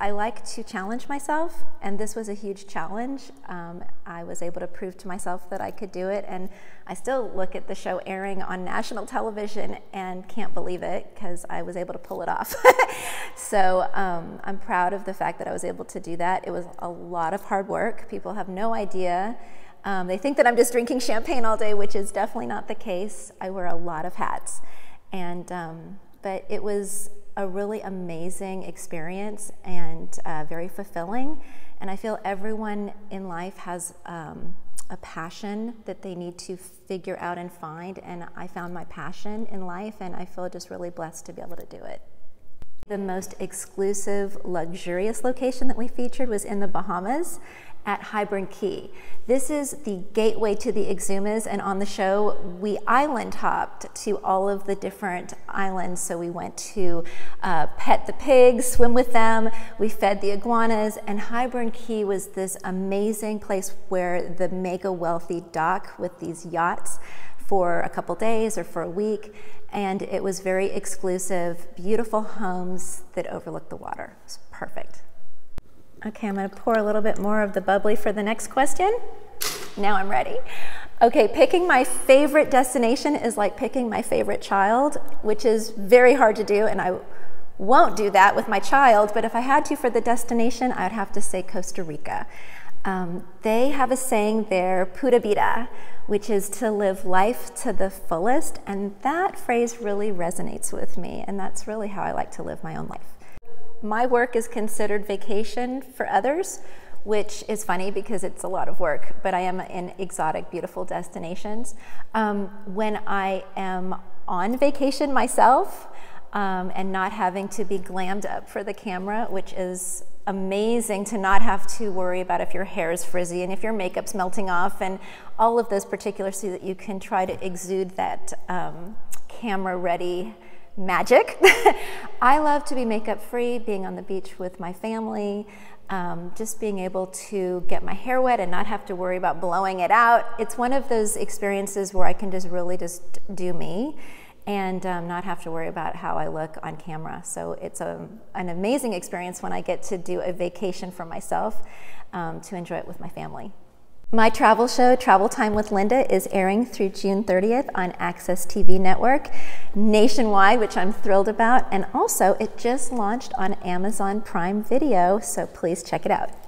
I like to challenge myself, and this was a huge challenge. Um, I was able to prove to myself that I could do it, and I still look at the show airing on national television and can't believe it because I was able to pull it off. so um, I'm proud of the fact that I was able to do that. It was a lot of hard work. People have no idea. Um, they think that I'm just drinking champagne all day, which is definitely not the case. I wear a lot of hats, and um, but it was a really amazing experience and uh, very fulfilling. And I feel everyone in life has um, a passion that they need to figure out and find. And I found my passion in life, and I feel just really blessed to be able to do it. The most exclusive, luxurious location that we featured was in the Bahamas at Highbourne Cay. This is the gateway to the Exumas, and on the show, we island hopped to all of the different islands. So we went to uh, pet the pigs, swim with them, we fed the iguanas, and Highbourne Cay was this amazing place where the mega wealthy dock with these yachts for a couple days or for a week, and it was very exclusive, beautiful homes that overlooked the water. It was perfect. Okay, I'm gonna pour a little bit more of the bubbly for the next question. Now I'm ready. Okay, picking my favorite destination is like picking my favorite child, which is very hard to do, and I won't do that with my child, but if I had to for the destination, I would have to say Costa Rica. Um, they have a saying there, pura vida, which is to live life to the fullest, and that phrase really resonates with me, and that's really how I like to live my own life my work is considered vacation for others, which is funny because it's a lot of work, but I am in exotic, beautiful destinations. Um, when I am on vacation myself um, and not having to be glammed up for the camera, which is amazing to not have to worry about if your hair is frizzy and if your makeup's melting off and all of those particulars so that you can try to exude that um, camera ready magic. I love to be makeup free, being on the beach with my family, um, just being able to get my hair wet and not have to worry about blowing it out. It's one of those experiences where I can just really just do me and um, not have to worry about how I look on camera. So it's a, an amazing experience when I get to do a vacation for myself um, to enjoy it with my family. My travel show, Travel Time with Linda, is airing through June 30th on Access TV Network nationwide, which I'm thrilled about. And also, it just launched on Amazon Prime Video, so please check it out.